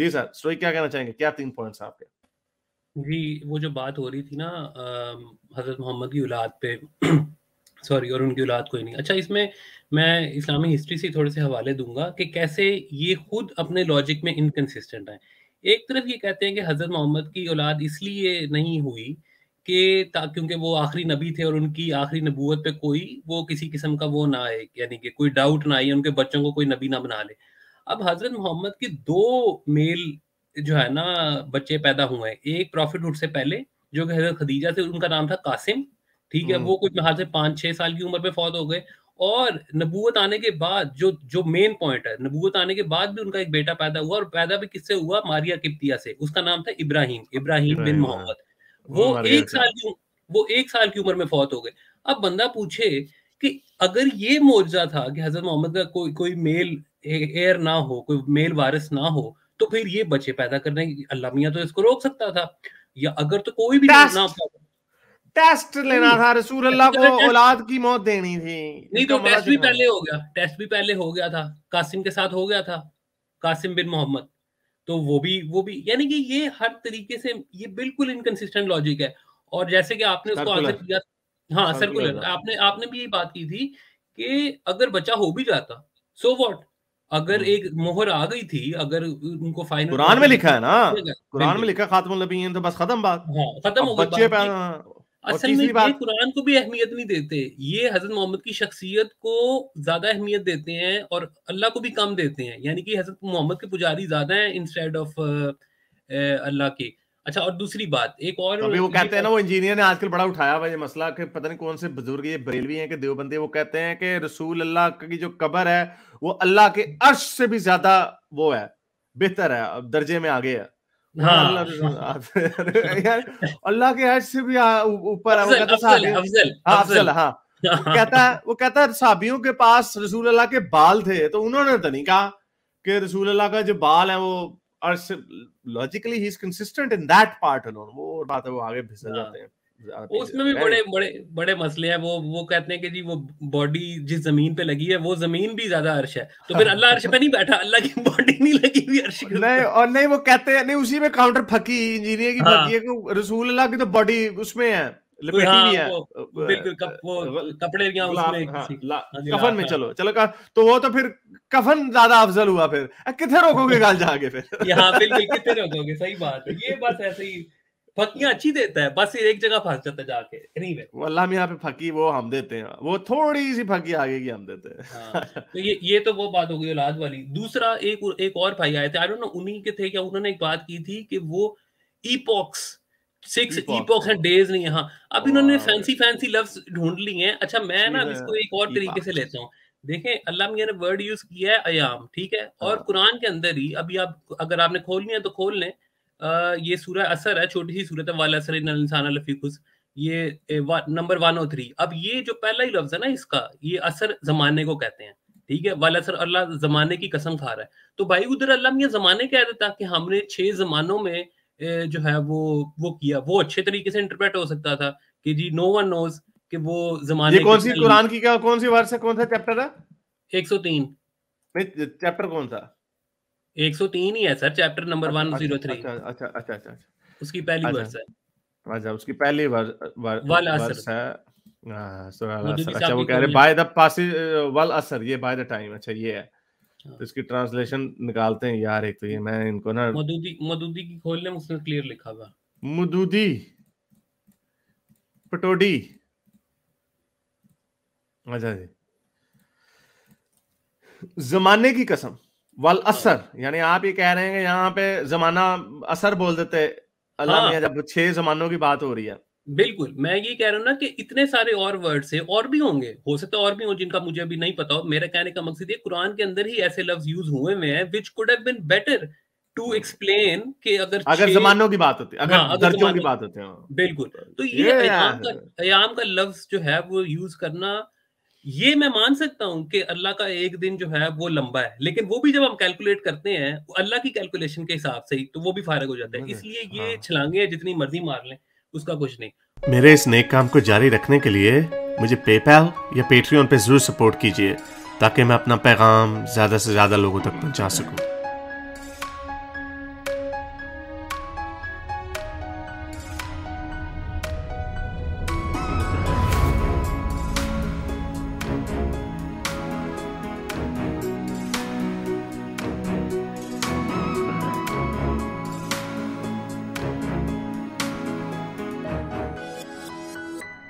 जी sir story क्या कहना चाहेंगे? क्या तीन पॉइंट्स आपके? जी, वो जो बात हो रही थी ना हज़रत मोहम्मद की औलाद पे सॉरी और उनकी औलाद कोई नहीं। अच्छा इसमें मैं इस्लामी हिस्ट्री से थोड़े से हवाले दूँगा कि कैसे ये खुद अपने लॉजिक में इनकन्सिस्टेंट है। एक तरफ़ ये कहते हैं कि हज़रत मोहम्मद की औलाद इसलिए नहीं हुई कि क्योंकि वो आखिरी नबी थे और उनकी आखिरी नबूवत पे कोई वो किसी किस्म का वो ना आए, यानी कि कोई डाउट ना आए उनके बच्चों को कोई नबी ना बना ले। अब हज़रत मोहम्मद के दो मेल जो है ना बच्चे पैदा हुए हैं। एक प्रॉफिट से पहले जो कि हज़रत खदीजा से उनका नाम था कासिम। ठीक है हम्म। वो कुछ हाथ से पाँच छह साल की उम्र पे फौत हो गए। और नबूवत आने के बाद जो जो मेन पॉइंट है नबूवत आने के बाद भी उनका एक बेटा पैदा हुआ। और पैदा भी किससे हुआ? मारिया किप्तिया से। उसका नाम था इब्राहिम इब्राहिम बिन हाँ। मोहम्मद। वो एक साल की वो एक साल की उम्र में फौत हो गए। अब बंदा पूछे कि अगर ये मुआवजा था कि हज़रत मोहम्मद का कोई कोई मेल एयर ना हो कोई मेल वायरस ना हो तो फिर ये बच्चे पैदा करने अल्लाह मियाँ तो इसको रोक सकता था। या अगर तो कोई भी ना टेस्ट लेना था रसूल अल्लाह को औलाद की मौत देनी थी। नहीं तो टेस्ट भी पहले हो गया। टेस्ट भी पहले हो गया था। कासिम के साथ हो गया था। कासिम बिन मोहम्मद। तो वो भी वो भी यानी कि ये हर तरीके से ये बिल्कुल इनकंसिस्टेंट लॉजिक है। और जैसे कि आपने उसको आंसर किया हाँ सर्कुलर आपने आपने भी यही बात की थी कि अगर बच्चा हो भी जाता सो व्हाट अगर हम्म। एक मोहर आ गई थी अगर उनको फाइनल कुरान में लिखा है ना? कुरान में लिखा खातमुल नबीयीन तो बस खत्म बात। हाँ खत्म हो गई बच्चे असल में ये कुरान को भी अहमियत नहीं देते। ये हज़रत मोहम्मद की शख्सियत को ज़्यादा अहमियत देते हैं और अल्लाह को भी कम देते हैं। यानी कि हज़रत मोहम्मद के पुजारी ज़्यादा हैं इंस्टेड ऑफ़ अल्लाह के। अच्छा और दूसरी बात एक और अभी वो कहते हैं ना वो इंजीनियर ने आजकल बड़ा उठाया हुआ ये मसला कि पता नहीं कौन से बुज़ुर्ग ये बरेलवी हैं कि देवबंदी वो कहते हैं कि रसूल अल्लाह की जो कबर है वो अल्लाह के अर्श से भी ज़्यादा वो है बेहतर है अब दर्जे में आगे है। हाँ, अल्लाह के हज से भी ऊपर अफजल अफजल हाँ कहता है वो कहता है साबियों के पास रसूल अल्लाह के बाल थे तो उन्होंने तो नहीं कहा कि रसूल अल्लाह का जो बाल है वो logically he is consistent in that part alone वो बात है वो आगे फिसल हाँ। जाते हैं उसमें भी बड़े बड़े बड़े मसले हैं। वो वो कहते हैं कि जी वो बॉडी जिस ज़मीन पे लगी है वो ज़मीन भी ज़्यादा अर्श है। तो फिर अल्लाह अर्श पे नहीं बैठा अल्लाह की बॉडी नहीं लगी हुई अर्श नहीं और नहीं वो कहते हैं नहीं उसी में काउंटर फकी इंजीनियर की फकी है कि रसूल अल्लाह की तो बॉडी उसमें है। लपेटी हाँ, भी है। बिल्कुल कप, वो कपड़े उसमें हाँ, हाँ कफन में चलो चलो का तो वो तो फिर कफन ज़्यादा अफजल हुआ फिर। कितने रोकोगे गाल जाके फिर? हाँ बिल्कुल कितने रोकोगे? सही बात है। ये बस ऐसे ही फकियाँ अच्छी देता है बस एक जगह फंस जाता जाके. वो अल्लाह में यहाँ पे फकी वो हम देते हैं। वो थोड़ी सी फकी आगे की हम देते हैं। हाँ, तो ये ये तो वो बात हो गई औलाद वाली। दूसरा एक एक और भाई आए थे आई डोंट नो उन्हीं के थे क्या? उन्होंने एक बात की थी कि वो epochs six epochs and days नहीं है हाँ। अब इन्होंने फैंसी फैंसी लफ्ज ढूंढ लिए हैं। अच्छा मैं ना इसको एक और तरीके से लेता हूँ। देखें अल्लाह मियाँ ने वर्ड यूज़ किया है अयाम ठीक है? और हाँ। कुरान के अंदर ही अभी आप अगर आपने खोलनी है तो खोल लें। ये सूरह असर है छोटी सी सूरत है वाल असर इंसान लफीकुस। ये नंबर वन ओ थ्री अब ये जो पहला ही लफ्ज है ना इसका ये असर जमाने को कहते हैं ठीक है? वाल असर अल्लाह जमाने की कसम खा रहा है। तो भाई उधर अल्लाह में जमाने कह देता कि हमने छह जमानों में जो है वो वो किया। वो अच्छे तरीके से इंटरप्रेट हो सकता था कि जी नो वन नोज़ कि वो जमाने ये कौन सी कुरान की क्या कौन सी वर्ष है कौन सा चैप्टर है 103 नहीं चैप्टर कौन सा? 103 ही है सर चैप्टर नंबर 103 अच्छा अच्छा अच्छा अच्छा उसकी पहली अच्छा, वर्स है। अच्छा उसकी पहली वर्स वर्स है। अच्छा वो कह रहे बाय द पासिज वल असर ये बाय द टाइम अच्छा ये है हाँ। तो इसकी ट्रांसलेशन निकालते हैं यार एक तो ये मैं इनको ना मदूदी मदूदी की खोल ले उसमें क्लियर लिखा हुआ मदूदी पटोडी। अच्छा जी। जमाने की कसम वाल असर यानी आप ये कह रहे हैं कि यहाँ पे जमाना असर बोल देते अल्लाह हाँ। जब छह जमानों की बात हो रही है बिल्कुल मैं ये कह रहा हूँ ना कि इतने सारे और वर्ड से और भी होंगे हो सकता है और भी हो जिनका मुझे अभी नहीं पता हो। मेरा कहने का मकसद ये कुरान के अंदर ही ऐसे लफ्ज यूज़ हुए हुए हैं which could have been better to explain कि अगर अगर जमानों की बात होती है अगर, हाँ, दर्जों की बात होती है। बिल्कुल तो ये अयाम का अयाम का लफ्ज जो है वो यूज़ करना ये मैं मान सकता हूँ कि अल्लाह का एक दिन जो है वो लंबा है लेकिन वो भी जब हम कैलकुलेट करते हैं अल्लाह की कैलकुलेशन के हिसाब से ही तो वो भी फारग हो जाता है। इसलिए ये हाँ। छलांगे जितनी मर्ज़ी मार लें। उसका कुछ नहीं। मेरे इस नेक काम को जारी रखने के लिए मुझे पेपैल या पेट्रियन पे ज़रूर सपोर्ट कीजिए, ताकि मैं अपना पैगाम ज़्यादा से ज़्यादा लोगों तक पहुँचा सकूँ।